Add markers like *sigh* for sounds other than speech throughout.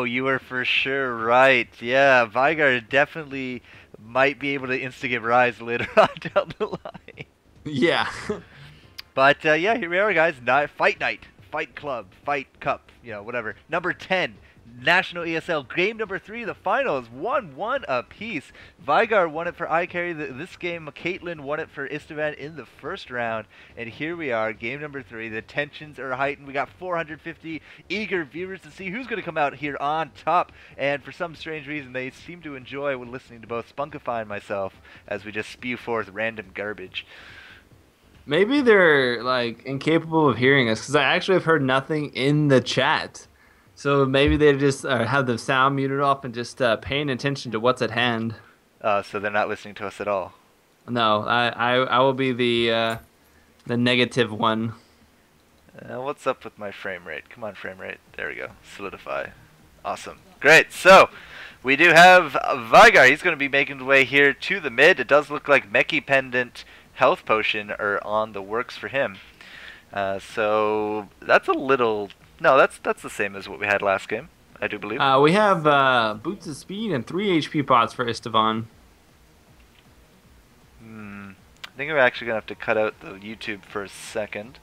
Oh, you were for sure right. Yeah, Veigar definitely might be able to instigate Ryze *laughs* later on down the line. Yeah. *laughs* But uh, yeah, here we are, guys. Night, fight night, fight club, fight cup, you know, whatever. Number ten, National ESL game number three. The finals, one one apiece. Veigar won it for iKarry. This game, Caitlyn won it for Istvaan in the first round. And here we are, game number three. The tensions are heightened. We got 450 eager viewers to see who's going to come out here on top. And for some strange reason, they seem to enjoy listening to both Spunkify and myself as we just spew forth random garbage. Maybe they're like incapable of hearing us because I actually have heard nothing in the chat. So maybe they just uh, have the sound muted off and just uh, paying attention to what's at hand. Uh, so they're not listening to us at all. No, I I, I will be the uh, the negative one. Uh, what's up with my frame rate? Come on, frame rate. There we go. Solidify. Awesome. Great. So we do have Veigar. He's going to be making his way here to the mid. It does look like Meki Pendant health potion are on the works for him. Uh, so that's a little no, that's that's the same as what we had last game. I do believe. Uh, we have uh, boots of speed and three HP pots for Istvaan. Hmm. I think we're actually gonna have to cut out the YouTube for a second.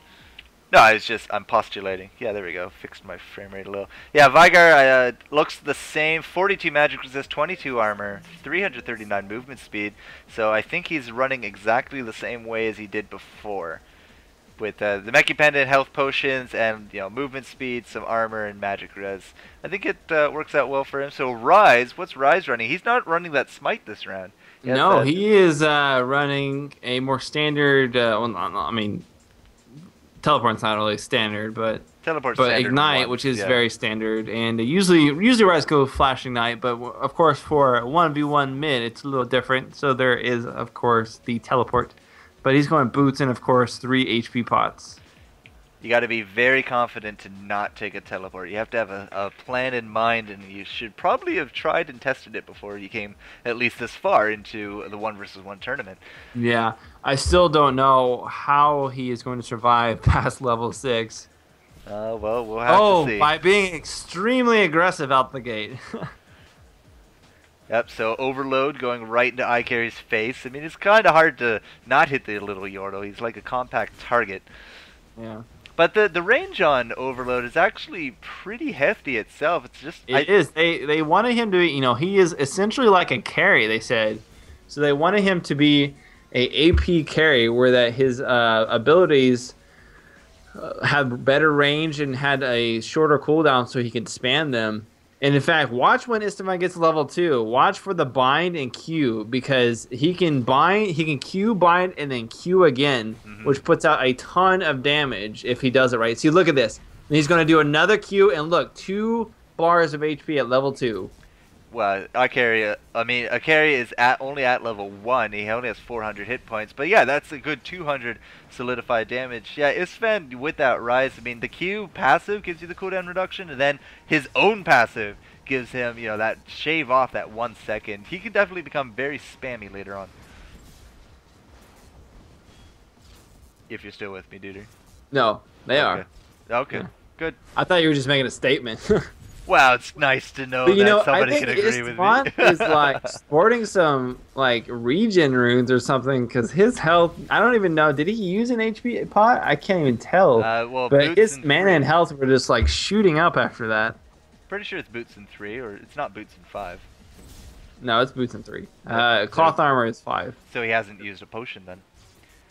No, I was just I'm postulating. Yeah, there we go. Fixed my frame rate a little. Yeah, Veigar uh, looks the same. 42 magic resist, 22 armor, 339 movement speed. So I think he's running exactly the same way as he did before, with uh, the Meki Pendant, health potions, and you know movement speed, some armor, and magic res. I think it uh, works out well for him. So Ryze, what's Ryze running? He's not running that Smite this round. He no, that... he is uh, running a more standard. Uh, well, I mean teleport's not really standard, but teleport. But ignite, which is yeah. very standard, and usually usually Ryze go flash ignite, but of course for one v one mid, it's a little different. So there is of course the teleport, but he's going boots and of course three HP pots you got to be very confident to not take a teleport. You have to have a, a, plan in mind, and you should probably have tried and tested it before you came at least this far into the one versus one tournament. Yeah, I still don't know how he is going to survive *laughs* past level six. Uh, well, we'll have oh, to see. by being extremely aggressive out the gate. *laughs* Yep, so overload going right into iKarry's face. I mean, it's kind of hard to not hit the little Yordle. He's like a compact target. Yeah. But the the range on Overload is actually pretty hefty itself. It's just it I, is. They they wanted him to be. You know, he is essentially like a carry. They said, so they wanted him to be a AP carry, where that his uh, abilities uh, had better range and had a shorter cooldown, so he could span them. And in fact, watch when Istvaan gets level two. Watch for the bind and Q because he can bind, he can Q bind and then Q again, mm-hmm. which puts out a ton of damage if he does it right. See, look at this. And he's going to do another Q and look, two bars of HP at level two. Well, iKarry, I mean, iKarry is at only at level one. He only has 400 hit points, but yeah, that's a good 200 solidified damage. Yeah, Istvaan with that Ryze. I mean, the Q passive gives you the cooldown reduction, and then his own passive gives him, you know, that shave off that one second. He can definitely become very spammy later on. If you're still with me, Duder. No, they okay. are. Okay, yeah. good. I thought you were just making a statement. *laughs* Wow, it's nice to know but, you that know, somebody can agree with me. is *laughs* like sporting some like regen runes or something because his health. I don't even know. Did he use an HP pot? I can't even tell. Uh, well, but his mana three. and health were just like shooting up after that. Pretty sure it's boots in three, or it's not boots in five. No, it's boots in three. Uh, cloth armor is five. So he hasn't used a potion then.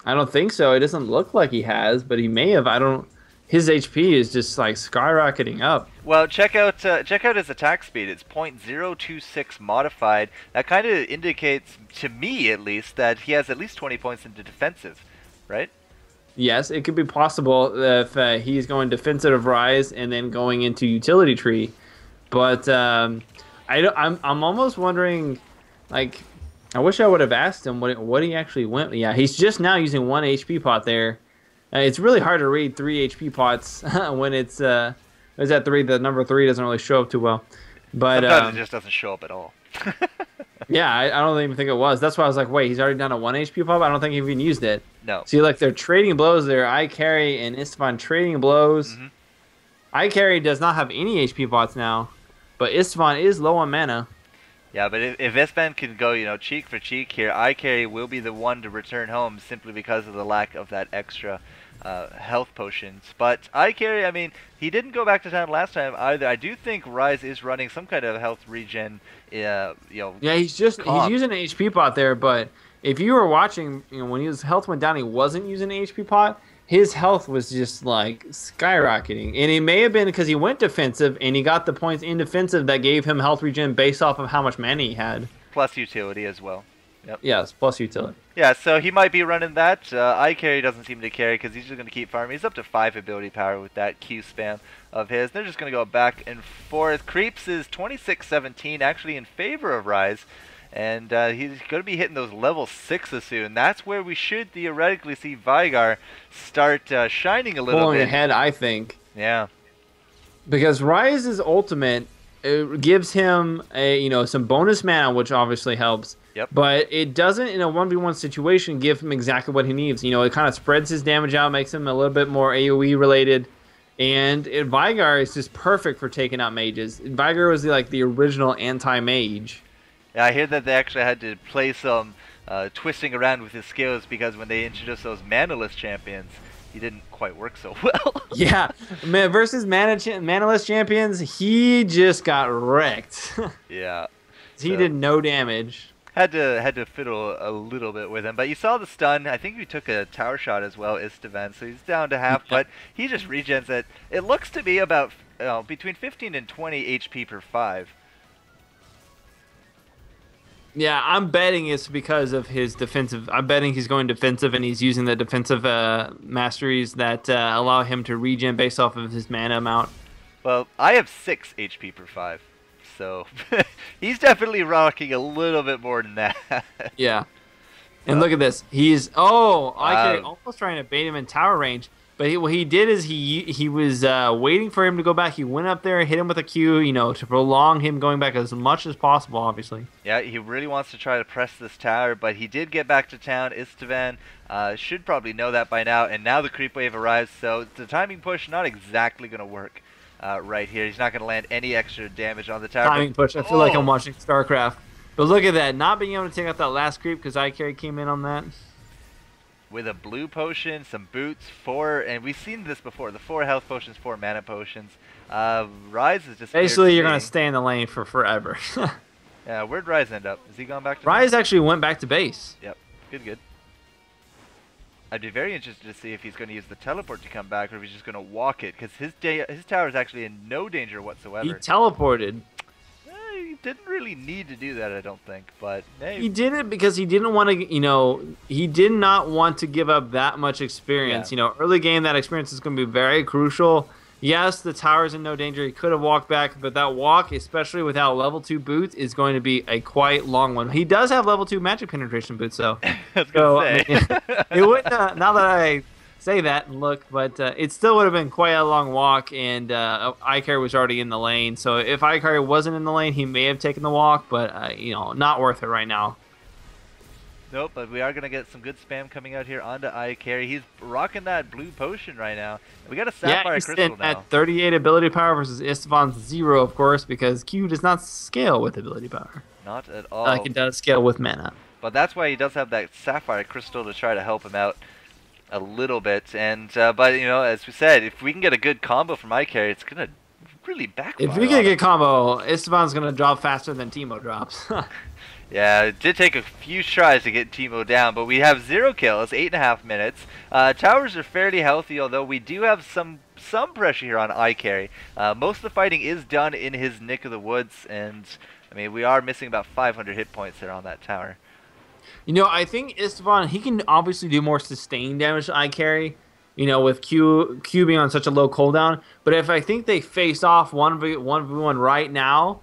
I don't think so. It doesn't look like he has, but he may have. I don't his HP is just like skyrocketing up. Well, check out uh, check out his attack speed. It's .026 modified. That kind of indicates to me at least that he has at least 20 points into defensive, right? Yes, it could be possible if uh, he's going defensive of Ryze and then going into utility tree. But um, I don't, I'm I'm almost wondering, like, I wish I would have asked him what what he actually went. Yeah, he's just now using one HP pot there uh, it's really hard to read three HP pots *laughs* when it's uh, is that three. The number three doesn't really show up too well. But um, it just doesn't show up at all. *laughs* yeah, I, I, don't even think it was. That's why I was like, wait, he's already done a one HP pop. I don't think he even used it. No. See, like they're trading blows there. iKarry and Istvaan trading blows. Mm-hmm. iKarry does not have any HP pots now. but Istvaan is low on mana. Yeah, but if, if Istvaan can go, you know, cheek for cheek here, iKarry will be the one to return home simply because of the lack of that extra uh, health potions. But iKarry, I mean, he didn't go back to town last time either. I do think Ryze is running some kind of health regen. Uh, you know. Yeah, he's just comp. he's using an HP pot there, but if you were watching, you know, when his health went down, he wasn't using an HP pot. His health was just like skyrocketing, and it may have been because he went defensive and he got the points in defensive that gave him health regen based off of how much mana he had. Plus utility as well. Yep. Yes, plus utility. Yeah, so he might be running that. Uh, iKarry doesn't seem to carry because he's just going to keep farming. He's up to 5 ability power with that Q spam of his. They're just going to go back and forth. Creeps is 26-17, actually in favor of Ryze. And uh, he's going to be hitting those level 6s soon. That's where we should theoretically see Veigar start uh, shining a little Pulling bit. ahead, I think. Yeah. Because Ryze's ultimate it gives him a you know some bonus mana, which obviously helps. Yep. But it doesn't in a one v one situation give him exactly what he needs. You know, it kind of spreads his damage out, makes him a little bit more AOE related. And it, Veigar is just perfect for taking out mages. Veigar was the, like the original anti-mage. Yeah, I hear that they actually had to play some uh, twisting around with his skills because when they introduced those manaless champions, he didn't quite work so *laughs* well. yeah, man, versus mana cha- manaless champions, he just got wrecked. *laughs* yeah. he So- did no damage. Had to had to fiddle a little bit with him, but you saw the stun. I think he took a tower shot as well, Istvaan, so he's down to half. But he just regens it. It looks to be about uh, between 15 and 20 HP per five. Yeah, I'm betting it's because of his defensive. I'm betting he's going defensive and he's using the defensive uh, masteries that uh, allow him to regen based off of his mana amount. Well, I have six HP per five, so *laughs* he's definitely rocking a little bit more than that. Yeah. *laughs* And look at this. He's oh, I Wow. almost trying to bait him in tower range. But he, what he did is he he was uh, waiting for him to go back. He went up there, hit him with a Q, you know, to prolong him going back as much as possible. Obviously. Yeah, he really wants to try to press this tower, but he did get back to town. Istvaan uh, should probably know that by now, and now the creep wave arrives, so the timing push not exactly going to work uh, right here. He's not going to land any extra damage on the tower. Timing but- push. I feel like Oh! I'm watching StarCraft. But look at that, not being able to take out that last creep because iKarry came in on that. With a blue potion, some boots, four, and we've seen this before, the four health potions, four mana potions. Uh, Ryze is just Basically, you're gonna stay in the lane for forever. *laughs* Yeah, where'd Ryze end up? Is he gone back to Ryze actually went back to base. Yep, good, good. I'd be very interested to see if he's going to use the teleport to come back, or if he's just going to walk it, because his his tower is actually in no danger whatsoever. He teleported. Didn't really need to do that, I don't think. But hey, He did it because he didn't want to, you know, he did not want to give up that much experience. Yeah. You know, early game, that experience is going to be very crucial. Yes, the tower's in no danger. He could have walked back, but that walk, especially without level two boots, is going to be a quite long one. He does have level two magic penetration boots, though. *laughs* So, I mean, *laughs* it would uh, now that I say that and look, but uh, it still would have been quite a long walk, and uh, Icar was already in the lane. So if Icar wasn't in the lane, he may have taken the walk, but uh, you know, not worth it right now. Nope, but we are going to get some good spam coming out here onto iKarry. He's rocking that blue potion right now. We got a yeah, Sapphire he's Crystal now. at 38 ability power versus Istvaan's zero, of course, because Q does not scale with ability power Not at all. like it does scale with mana. But that's why he does have that sapphire crystal to try to help him out a little bit. And uh, but you know, as we said, if we can get a good combo from iKarry, it's gonna really backfire. If we on get a good combo, Istvaan's gonna drop faster than Teemo drops. *laughs* Yeah, it did take a few tries to get Teemo down, but we have zero kills, eight and a half minutes. Uh, towers are fairly healthy, although we do have some some pressure here on iKarry. Uh, most of the fighting is done in his nick of the woods, and I mean we are missing about 500 hit points there on that tower. You know, I think Istvaan he can obviously do more sustained damage to iKarry. You know, with Q Q being on such a low cooldown. But if I think they face off one v one v one right now,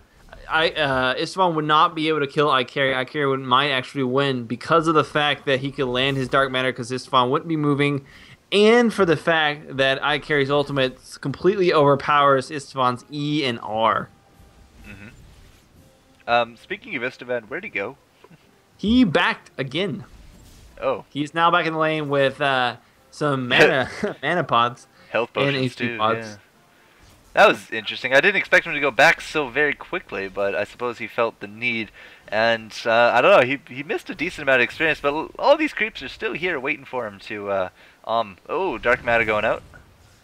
I uh, Istvaan would not be able to kill iKarry. I carry would might actually win because of the fact that he could land his dark matter because Istvaan wouldn't be moving. And for the fact that iKarry's ultimate completely overpowers Istvaan's E and R. Um, speaking of Istvaan, where'd he go? He backed again. Oh, He's now back in the lane with uh, some mana *laughs* *laughs* mana pods. health And potions too. pods. Yeah. That was interesting. I didn't expect him to go back so very quickly, but I suppose he felt the need. And uh, I don't know, he he missed a decent amount of experience, but all these creeps are still here waiting for him to. Uh, um. Oh, dark matter going out.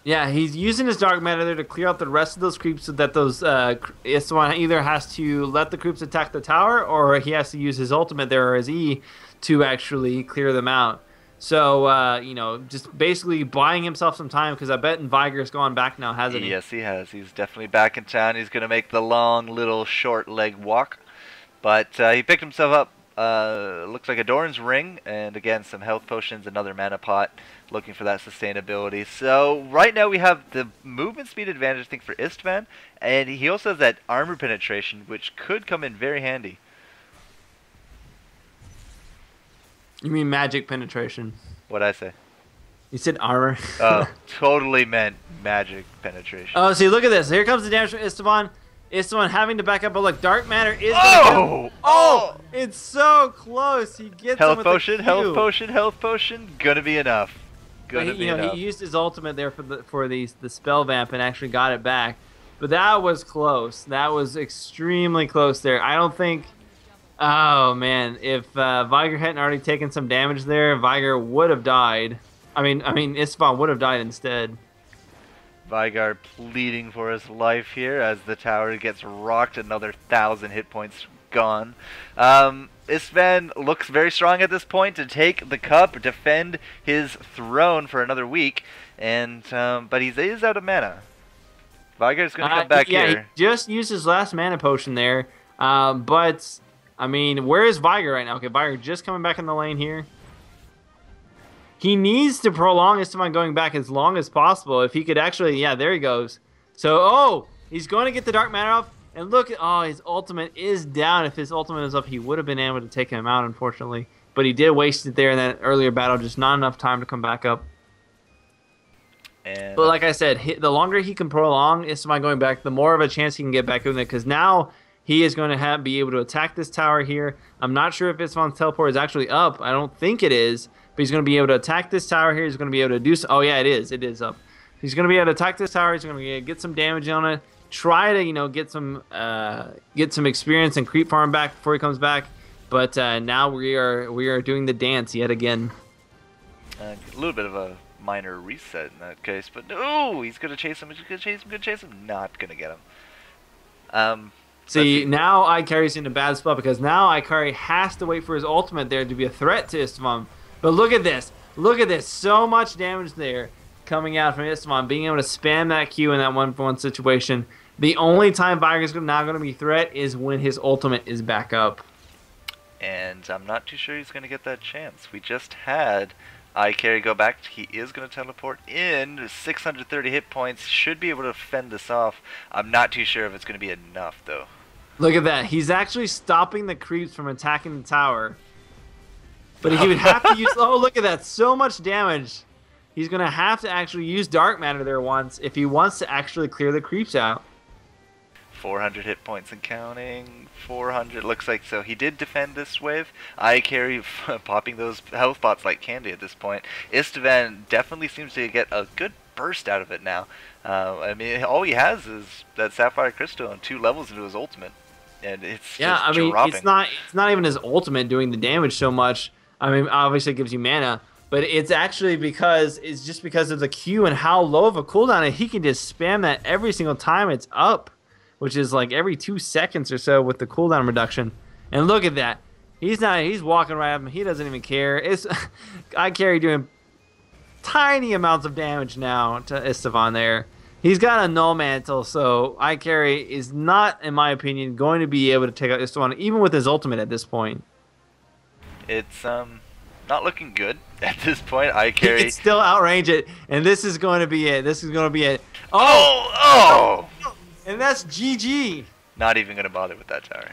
Yeah, he's using his dark matter there to clear out the rest of those creeps so that those uh, Istvaan either has to let the creeps attack the tower or he has to use his ultimate there or his E to actually clear them out. So, uh, you know, just basically buying himself some time because I bet Veigar's gone back now, hasn't he? Yes, he has. He's definitely back in town. He's going to make the long, little, short leg walk. But uh, he picked himself up, uh, looks like a Doran's Ring, and again, some health potions, another mana pot, looking for that sustainability. So, right now we have the movement speed advantage, I think, for Istvaan, and he also has that armor penetration, which could come in very handy. You mean magic penetration? What'd I say? You said armor. Oh, *laughs* totally meant magic penetration. Oh, see, look at this. Here comes the damage from Istvaan. Istvaan having to back up, but look, Dark Matter is. gonna get him. oh! Oh, it's so close. He gets him Health with the potion, health potion, health potion. Gonna be enough. But Gonna he, be you know, enough. he used his ultimate there for the for these the spell vamp and actually got it back. But that was close. That was extremely close there. I don't think. Oh man, if uh, Veigar hadn't already taken some damage there, Veigar would have died. I mean, I mean, Istvaan would have died instead. Veigar pleading for his life here as the tower gets rocked. Another thousand hit points gone. Um, Istvaan looks very strong at this point to take the cup, defend his throne for another week, and um, but he's is out of mana. Veigar's gonna Uh, come back yeah, here. he just used his last mana potion there. Um, but I mean, where is Veigar right now? Okay, Veigar just coming back in the lane here. He needs to prolong his time going back as long as possible. If he could actually, yeah, there he goes. So, oh, he's going to get the dark matter off. And look, oh, his ultimate is down. If his ultimate is up, he would have been able to take him out, unfortunately. But he did waste it there in that earlier battle, just not enough time to come back up. And But like I said, the longer he can prolong Ismail going back, the more of a chance he can get back in there. Because now he is going to have be able to attack this tower here. I'm not sure if Ismail's teleport is actually up. I don't think it is, but he's going to be able to attack this tower here. He's going to be able to do. So, oh yeah, it is. It is up. He's going to be able to attack this tower. He's going to get some damage on it. Try to you know get some uh, get some experience and creep farm back before he comes back. But uh, now we are we are doing the dance yet again. Uh, a little bit of a minor reset in that case, but no, he's gonna chase him. He's gonna chase him. Gonna chase him. Not gonna get him. Um, See, now iKarry's in a bad spot because now iKarry has to wait for his ultimate there to be a threat to Istvaan. But look at this. Look at this. So much damage there coming out from Istvaan. Being able to spam that Q in that one for one situation. The only time Veigar's now going to be a threat is when his ultimate is back up. and I'm not too sure he's gonna get that chance. We just had iKarry go back. He is gonna teleport in 630 hit points. Should be able to fend this off. I'm not too sure if it's gonna be enough though. Look at that. He's actually stopping the creeps from attacking the tower. But he would have to use. *laughs* Oh, look at that. So much damage. He's going to have to actually use Dark Matter there once if he wants to actually clear the creeps out. 400 hit points and counting. 400 looks like so. He did defend this wave. iKarry *laughs* popping those health pots like candy at this point. Istvaan definitely seems to get a good burst out of it now. Uh, I mean, all he has is that sapphire crystal and two levels into his ultimate, and it's Yeah, just I mean, dropping. it's not it's not even his ultimate doing the damage so much. I mean, obviously it gives you mana, but it's actually because it's just because of the Q and how low of a cooldown, and he can just spam that every single time it's up, which is like every two seconds or so with the cooldown reduction. And look at that, he's not he's walking right up him. He doesn't even care. It's *laughs* iKarry doing tiny amounts of damage now to Istvaan there. He's got a no mantle, so iKarry is not, in my opinion, going to be able to take out Istvaan even with his ultimate at this point. It's um not looking good *laughs* at this point. iKarry. It's still outrange it, and this is going to be it. This is going to be it. Oh, oh, oh! and that's GG. Not even gonna bother with that tower.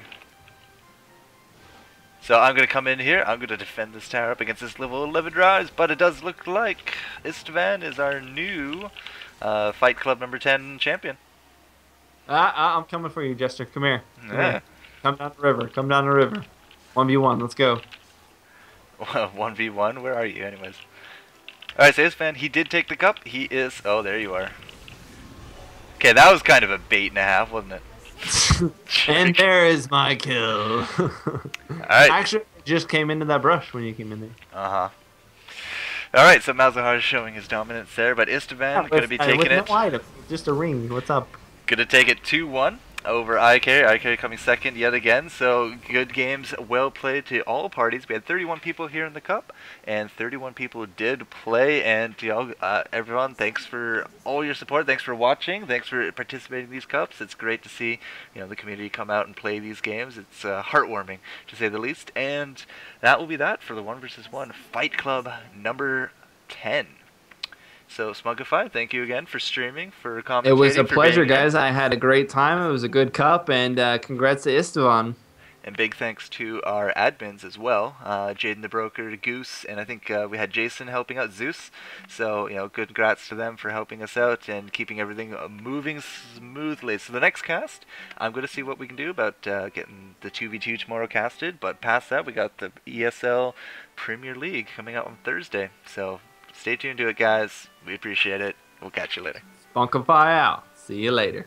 So I'm gonna come in here. I'm gonna defend this tower up against this level 11 Ryze, but it does look like Istvaan is our new uh, Fight Club number 10 champion. Uh, I'm coming for you, Jester. Come here. Come, Yeah. here. Come down the river. Come down the river. One v one. Let's go. *laughs* 1v1. Where are you, anyways? Alright, so Istvan, he did take the cup. He is. Oh, there you are. Okay, that was kind of a bait and a half, wasn't it? *laughs* and there is my kill. *laughs* All right. Actually, just came into that brush when you came in there. Uh huh. All right, so Malzahar is showing his dominance there, but Istvaan oh, going to be taking it. item, just a ring. What's up? Going to take it 2-1 over iKarry. iKarry coming second yet again. So good games, well played to all parties. We had 31 people here in the cup, and 31 people did play. And you know, uh, everyone, thanks for all your support. Thanks for watching. Thanks for participating in these cups. It's great to see you know the community come out and play these games. It's uh, heartwarming to say the least. And that will be that for the one versus one Fight Club number 10. So Smugify, thank you again for streaming, for commentating. It was a pleasure, being here. guys. I had a great time. It was a good cup, and uh, congrats to Istvaan. And big thanks to our admins as well, uh, Jaden the Broker, Goose, and I think uh, we had Jason helping out Zeus. So, you know, good congrats to them for helping us out and keeping everything uh, moving smoothly. So the next cast, I'm going to see what we can do about uh, getting the 2v2 tomorrow casted. But past that, we got the ESL Premier League coming out on Thursday. So stay tuned to it, guys. We appreciate it. We'll catch you later. Spunkify out. See you later.